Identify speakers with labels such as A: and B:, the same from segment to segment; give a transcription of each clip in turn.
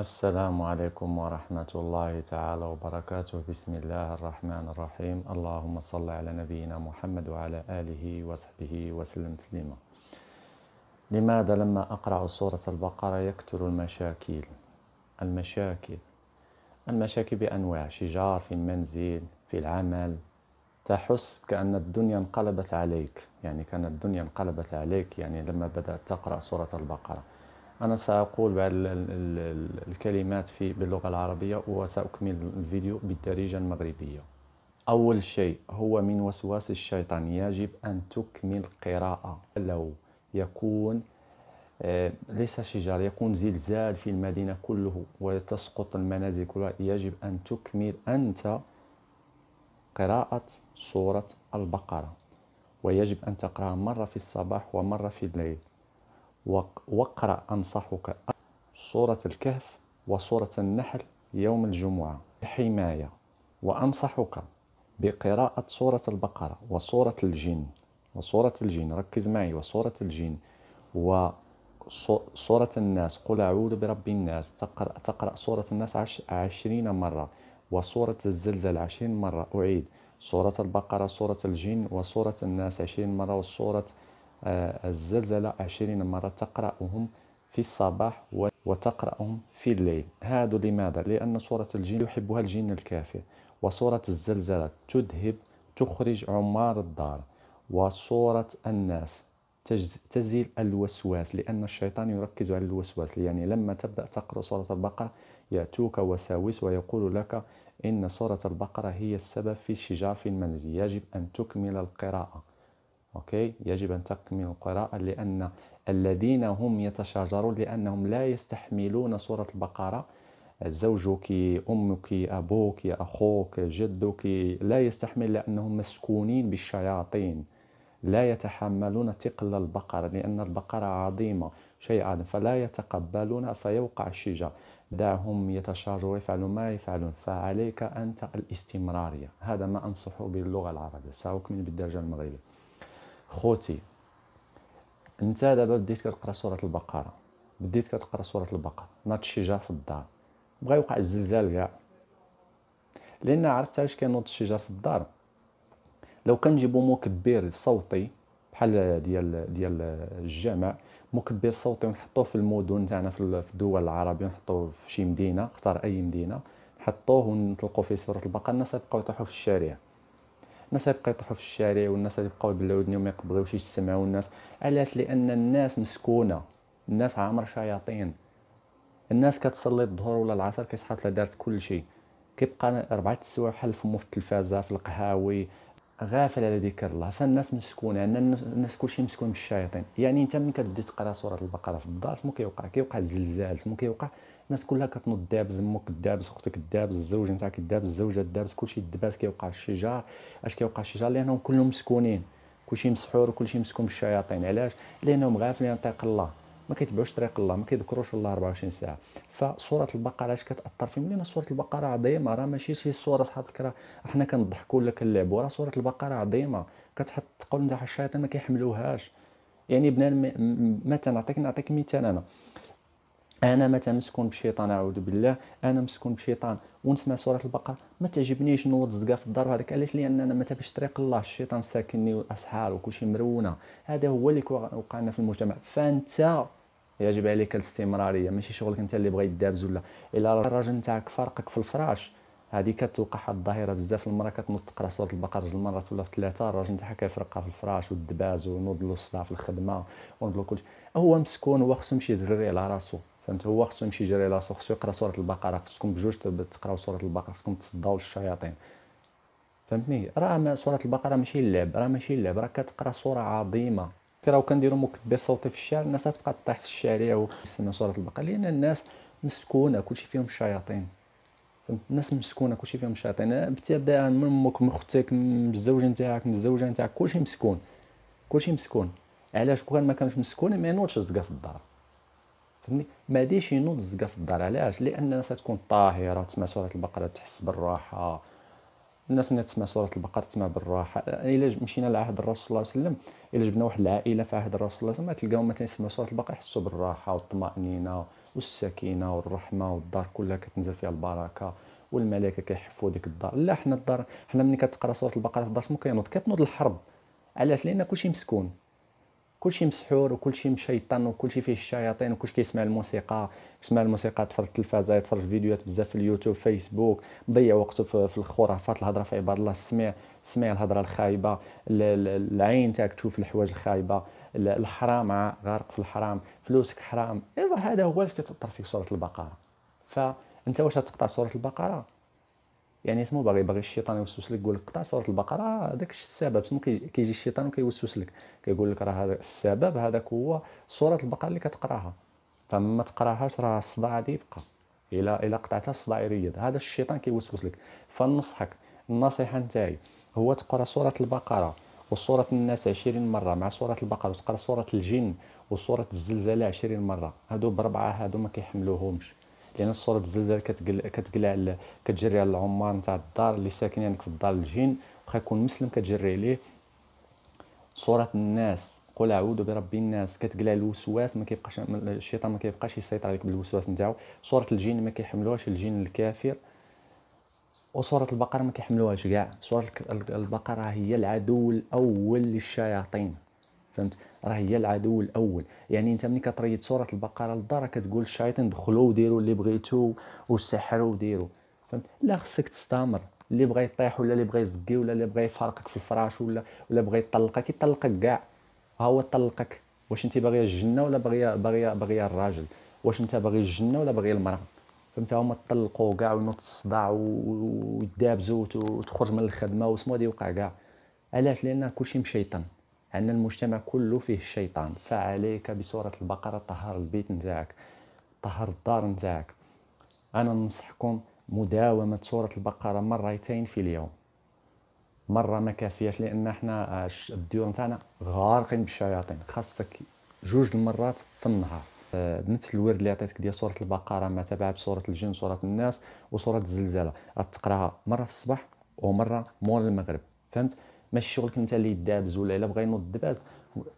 A: السلام عليكم ورحمة الله تعالى وبركاته. بسم الله الرحمن الرحيم. اللهم صل على نبينا محمد وعلى آله وصحبه وسلم تسليما. لماذا لما أقرأ سورة البقرة يكثر المشاكل؟ المشاكل. المشاكل بأنواع شجار في المنزل في العمل. تحس كأن الدنيا انقلبت عليك يعني كأن الدنيا انقلبت عليك يعني لما بدأت تقرأ سورة البقرة. أنا سأقول بعض الكلمات في باللغة العربية وسأكمل الفيديو بالدارجة المغربية. أول شيء هو من وسواس الشيطان يجب أن تكمل قراءة. لو يكون آه، ليس شجار يكون زلزال في المدينة كله وتسقط المنازل كلها يجب أن تكمل أنت قراءة سورة البقرة. ويجب أن تقرأها مرة في الصباح ومرة في الليل. واقرأ أنصحك. سورة الكهف وسورة النحل يوم الجمعة. حماية. وأنصحك بقراءة سورة البقرة وسورة الجن وسورة الجن. ركز معي. وسورة الجن وسورة الناس. قل أعوذ برب الناس. تقرأ, تقرأ سورة الناس عشرين مرة وسورة الزلزال عشرين مرة. أعيد. سورة البقرة سورة الجن وسورة الناس عشرين مرة وسورة الزلزلة عشرين مرة تقرأهم في الصباح وتقرأهم في الليل. هذا لماذا؟ لأن سورة الجن يحبها الجن الكافر وسورة الزلزلة تذهب تخرج عمار الدار وسورة الناس تزيل الوسواس لأن الشيطان يركز على الوسواس. يعني لما تبدأ تقرأ سورة البقرة يأتوك وساوس ويقول لك إن سورة البقرة هي السبب في الشجار في المنزل. يجب أن تكمل القراءة. أوكي؟ يجب أن تكمل القراءة لأن الذين هم يتشاجرون لأنهم لا يستحملون سورة البقرة. زوجك أمك أبوك أخوك جدك لا يستحمل لأنهم مسكونين بالشياطين. لا يتحملون ثقل البقرة لأن البقرة عظيمة عظيم فلا يتقبلون فيوقع الشجار دعهم يتشاجروا يفعلوا ما يفعلون فعليك أنت الاستمرارية. هذا ما أنصح باللغة العربية. سأكمل بالدرجة المغربية. خوتي انت دابا بديت كتقرا سورة البقرة بديت كتقرا سورة البقرة ناض الشجار في الدار بغا يوقع الزلزال كاع. لأن عرفت علاش كينوض الشجار في الدار؟ لو كنجيبو مكبر صوتي بحال ديال ديال الجامع مكبر صوتي ونحطوه في المدن تاعنا في الدول العربية نحطوه في شي مدينة اختار أي مدينة نحطوه ونطلقوا فيه سورة البقرة الناس يبقاو يطيحوا في الشارع. الناس يبقى يطيحوا في الشارع والناس يبقاو يبلعوا ودنيهم ما يقبغيوش يسمعوا الناس. علاش؟ لأن الناس مسكونة. الناس عامر شياطين. الناس كتصلي الظهر ولا العصر كيصحى تلا دارت كل شيء كيبقى اربعه السوايع بحال فمو في التلفازة في القهاوي غافل على ذكر الله. فالناس مسكونة عندنا الناس كلشي مسكون بالشياطين. يعني انت ملي كتبدي تقرا سورة البقرة في الدار سمو كيوقع. كيوقع الزلزال سمو كيوقع. الناس كلها كتنوض دابز أمك دابز أختك دابز الزوج نتاعك دابز الزوجة دابز كلشي دابز كيوقع الشجار. اش كيوقع الشجار؟ لأنهم كلهم مسكونين. كلشي مسحور وكلشي مسكون بالشياطين. علاش؟ لأنهم غافلين عن طريق الله. ما كيتبعوش طريق الله ما كيذكروش الله 24 ساعة. فسورة البقرة اش كتأثر فيهم؟ لأن سورة البقرة عظيمة راه ماشي شي سورة صحاب الكرام حنا كنضحكوا ولا كنلعبوا راه سورة البقرة عظيمة. كتحط تقول نتاع الشياطين ما كيحملوهاش. يعني بنادم مثلا نعطيك نعطيك مثال أنا. أنا مثلا مسكون بشيطان أعوذ بالله. أنا مسكون بشيطان ونسمع سورة البقرة. ما تعجبنيش نوض الزقا في الدار هذاك علاش؟ لأن أنا ما تابعش طريق الله الشيطان ساكنني والاسحار وكلشي مرونه هذا هو اللي وقعنا في المجتمع. فأنت يجب عليك الاستمرارية ماشي شغلك أنت اللي بغا يدابز ولا. إلا الراجل نتاعك فارقك في الفراش. هذه كتوقع واحد الظاهره بزاف المراه كتنوض تقرا سوره البقرة جوج المرات ولا في ثلاثة. الراجل نتاعها كيفرقها في الفراش والدباز ونوض له الصداع في الخدمة ونوض له كلشي. هو مسكون هو خصو يمشي يجري على راسو فهمت؟ هو خصو يمشي يجري على راسو خصو يقرا سوره البقرة خصكم بجوج تقراو سوره البقرة خصكم تصداو للشياطين. فهمتني؟ راه سوره البقرة ماشي اللعب راه ماشي اللعب راه كتقرا سوره عظيمة. راهو كنديروا مكبر صوتي في الشارع الناس تبقى تطيح في الشارع وتسمع سوره البقره لأن الناس مسكونة كلشي فيهم الشياطين الناس مسكونة كلشي فيهم الشياطين ابتداء من أمك من أختك من الزوج نتاعك من الزوجة نتاعك كلشي مسكون. كلشي مسكون. علاش؟ كون ما كانوش مسكونين ما ينوضش الزقا في الدار. فهمتني؟ ما ديش ينوض الزقا في الدار. علاش؟ لأن الناس تكون طاهرة تسمع سوره البقرة تحس بالراحة. الناس ملي تسمع سورة البقرة تسمع بالراحة. إلا مشينا لعهد الرسول صلى الله عليه وسلم إلا جبنا واحد العائلة في عهد الرسول صلى الله عليه وسلم تلقاهم مثلا يسمعوا سورة البقرة يحسوا بالراحة والطمأنينة والسكينة والرحمة والدار كلها كتنزل فيها البركة والملائكة كيحفوا ديك الدار. لا حنا الدار حنا ملي كتقرأ سورة البقرة في الدار كينوض كتنوض الحرب. علاش؟ لأن كلشي مسكون. كلشي مسحور وكلشي مشيطن وكلشي فيه الشياطين وكلشي كيسمع الموسيقى يسمع الموسيقى يتفرج التلفازه يتفرج فيديوهات بزاف في اليوتيوب فيسبوك مضيع وقته في الخرافات الهضرة في عباد الله سمع سمع الهضرة الخايبة العين تاعك تشوف الحوايج الخايبة الحرام غارق في الحرام فلوسك حرام ايوا هذا هو اللي كتأثر فيك سوره البقرة. فأنت واش تقطع سوره البقرة؟ يعني اسمو باغي باغي الشيطان يوسوس لك يقول لك قطع سوره البقرة داك السبب سمو كيجي الشيطان وكيوسوس لك. كيقول لك راه هذا السبب هذاك هو سوره البقرة اللي كتقراها. فما تقراهاش راه الصداع غادي يبقى الا إلا قطعتها الصداع يريد. هذا الشيطان كيوسوس لك. فنصحك النصيحة نتاعي هو تقرأ سوره البقرة وسورة الناس عشرين مرة مع سورة البقرة وتقرأ سورة الجن وسورة الزلزلة عشرين مرة. هادو بربعة هادو ما كيحملوهمش. لأن صوره الزلزال كتقلع كتجري على العمار نتاع الدار اللي ساكنين عندك في الدار الجن واخا يكون مسلم كتجري عليه. صورة الناس قل أعوذ برب الناس كتقلع الوسواس ما كيبقاش الشيطان ما كيبقاش يسيطر عليك بالوسواس نتاعو. صورة الجن ما كيحملوهاش الجن الكافر. وصورة البقرة ما كيحملوهاش كاع. صورة البقرة هي العدو الأول للشياطين. فهمت؟ راه هي العدو الأول. يعني أنت ملي كتريد سوره البقرة للدار كتقول الشياطين دخلوا وديروا اللي بغيتو وسحروا وديروا. فهمت؟ لا خصك تستمر. اللي بغى يطيح ولا اللي بغى يزكي ولا اللي بغى يفارقك في الفراش ولا ولا بغى يطلقك يطلقك كاع. ها هو طلقك. واش أنت باغي الجنة ولا باغي باغي باغي الراجل؟ واش أنت باغي الجنة ولا باغي المرأة؟ فهمت؟ هما طلقوا كاع ونوض الصداع ويدابزوا وتخرج من الخدمة وسمو هادي وقع كاع. علاش؟ لأن كلشي مشيطن. أن المجتمع كله فيه الشيطان. فعليك بسورة البقرة طهر البيت نتاعك طهر الدار نتاعك. أنا ننصحكم مداومة سورة البقرة مرتين في اليوم. مرة ما كافياش لأن إحنا الديور نتاعنا غارقين بالشياطين. خاصك جوج المرات في النهار. آه، بنفس الورد اللي عطيتك ديال سورة البقرة ما تبع بسورة الجن سورة الناس وسورة الزلزلة. تقراها مرة في الصباح ومرة مور المغرب. فهمت؟ ماشي شغلك انت اللي يدابز ولا إلا بغا ينوض دباز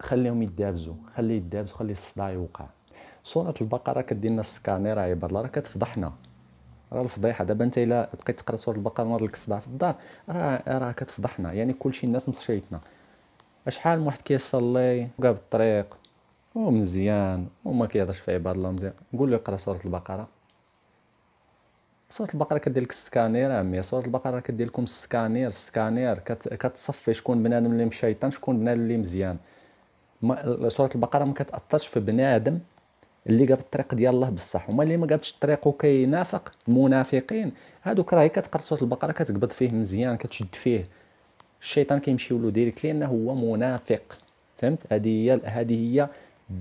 A: خليهم يدابزوا خليه يدابز وخلي الصداع يوقع. سورة البقرة كدير لنا السكانير عباد الله راه كتفضحنا. راه الفضيحة دابا أنت إلا بقيت تقرا سورة البقرة نوض لك الصداع في الدار راه راه كتفضحنا. يعني كلشي الناس مصشيتنا شحال من واحد كيصلي وكاع بالطريق ومزيان وما كيهضرش في عباد الله مزيان. قول له يقرا سورة البقرة. سورة البقرة كدير لك السكانير عمي سورة البقرة كدير لكم ال scanner ال scanner كتصفي شكون بنادم اللي مشيطن شكون بنادم اللي مزيان. سورة البقرة ما كتأثرش في بنادم اللي قابض الطريق ديال الله بصح هما اللي ما قابضش الطريق وكينافق المنافقين هادوك راهي كتقرا سورة البقرة كتقبض فيه مزيان كتشد فيه. الشيطان كيمشي له direct لأنه هو منافق. فهمت؟ هذه هي هذه هي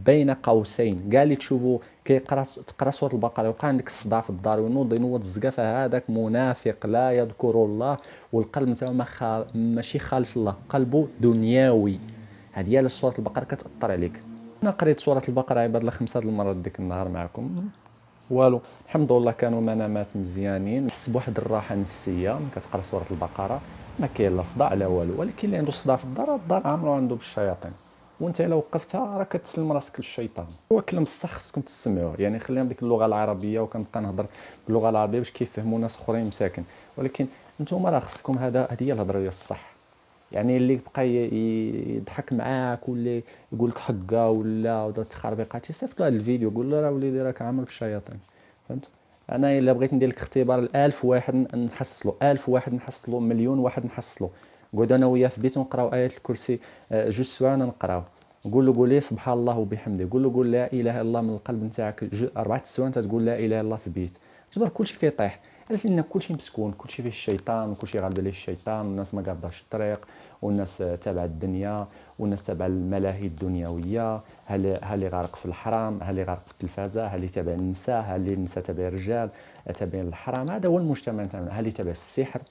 A: بين قوسين. كاع اللي تشوفوا كيقرا تقرا سوره البقرة ويوقع عندك الصداع في الدار وينوض ينوض الزقافه هذاك منافق لا يذكر الله والقلب نتاعو ما ماشي خالص الله قلبه دنيوي هذه هي سوره البقرة كتأثر عليك. أنا قريت سوره البقرة عباد الله خمسة المرات ديك النهار معكم. والو الحمد لله كانوا منامات مزيانين نحس بواحد الراحة نفسية كتقرا سوره البقرة. ما كاين لا صداع لا والو. ولكن اللي عنده الصداع في الدار الدار عامرو عنده بالشياطين. وانت الا وقفتها راه كتسلم راسك للشيطان. هو كلام الصح خصكم تسمعوه. يعني خلينا بديك اللغة العربية وكنبقى نهضر باللغة العربية باش كيفهموا ناس أخرين مساكن. ولكن أنتم راه خصكم هذا هذه هي الهضره ديال الصح. يعني اللي بقى يضحك معاك ولا يقول لك حقة ولا ولا تخربيقات يصيفط له الفيديو قول له راه وليدي راك عامل بالشياطين فهمت؟ أنا إلا بغيت ندير لك اختبار 1000 واحد نحصلو. 1000 واحد نحصلو مليون واحد نحصلو. نقعد أنا وياه في بيت ونقراو آيات الكرسي آه، جوج سوايع نقراو. قول له قول سبحان الله وبحمده. قول له قول لا إله إلا الله من القلب نتاعك. أربعة سوايع تقول لا إله إلا الله في البيت تجبر كلشي كيطيح. علاش؟ لأن كلشي مسكون. كلشي فيه الشيطان وكلشي غالب عليه الشيطان. والناس ما قابضاش الطريق والناس تابع الدنيا. والناس تابع الملاهي الدنيوية. هل هل غارق في الحرام؟ هل غارق في التلفازة؟ هل تابع النساء؟ هل النساء تابع الرجال؟ تابعين الحرام؟ هذا هو المجتمع تاعنا هل تابع السحر؟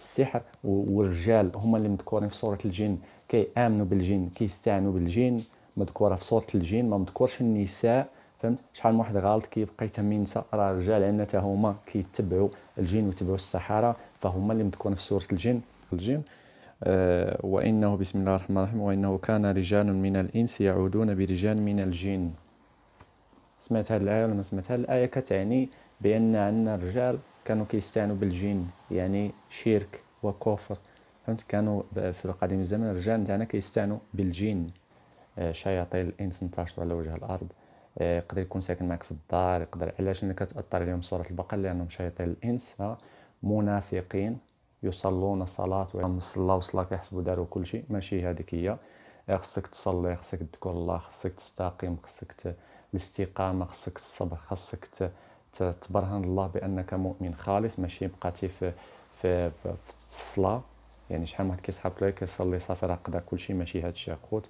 A: السحر والرجال هما اللي مذكورين في سوره الجن. كيامنوا بالجن كيستعنوا بالجن مذكورة في سوره الجن ما مذكورش النساء. فهمت؟ شحال من واحد غلط كيبقى يتم النساء راه الرجال عندنا حتى هما كيتبعوا الجن ويتبعوا السحرة فهما اللي مذكورين في سوره الجن. الجن. آه وإنه بسم الله الرحمن الرحيم وإنه كان رجال من الإنس يعودون برجال من الجن. سمعت هذه الآية ولا ما سمعت؟ هذه الآية كتعني بأن عندنا الرجال كانوا كيستعانوا بالجن يعني شرك وكفر فهمت؟ كانوا في القديم الزمان الرجال تاعنا كيستعانوا بالجن. آه، شياطين الإنس انتشروا على وجه الأرض. آه، يقدر يكون ساكن معك في الدار يقدر علاش؟ إنك كتاثر عليهم سوره البقره لأنهم شياطين الإنس منافقين يصلون صلاة ويوم صلى وصلى كيحسبوا داروا كل شيء. ماشي هذيك هي. آه، خصك تصلي خصك تذكر الله خصك تستقيم خصك الاستقامة خصك الصبر خصك تبرهن الله بأنك مؤمن. خالص ماشي بقاتي في في في, الصلاة. يعني شحال من واحد كيسحب لك كيصلي صافي راه قدا كلشي ماشي هادشي اخوت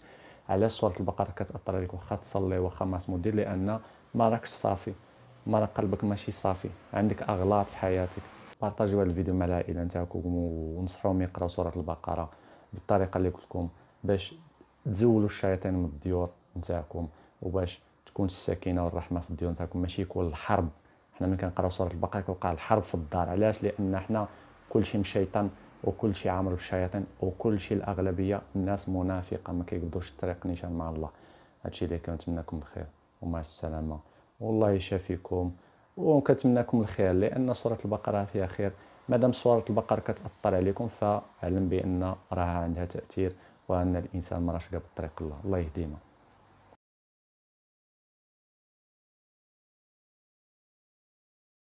A: علاش سوره البقرة كتأثر عليك؟ واخا تصلي واخا ما سمو دير لأن ما راكش صافي. ما راك قلبك ماشي صافي. عندك أغلاط في حياتك. بارطاجيو هذا الفيديو مع العائلة نتاعكم ونصحوهم يقراو سوره البقرة بالطريقة اللي قلت لكم باش تزولوا الشياطين من الديور نتاعكم وباش تكون السكينة والرحمة في الديور نتاعكم. ماشي يكون الحرب حنا ملي كنقراو سورة البقرة كيوقع الحرب في الدار. علاش؟ لأن حنا كلشي من الشيطان وكلشي عامر بالشياطين وكلشي الأغلبية الناس منافقة ما كيقبضوش الطريق نيشان مع الله. هادشي اللي كنتمنىكم الخير ومع السلامة. والله يشافيكم وكنتمنىكم الخير لأن سورة البقرة فيها خير. مادام سورة البقرة كتأثر عليكم فاعلم بأن راها عندها تأثير وأن الإنسان ما راش بالطريق الله. الله يهدينا.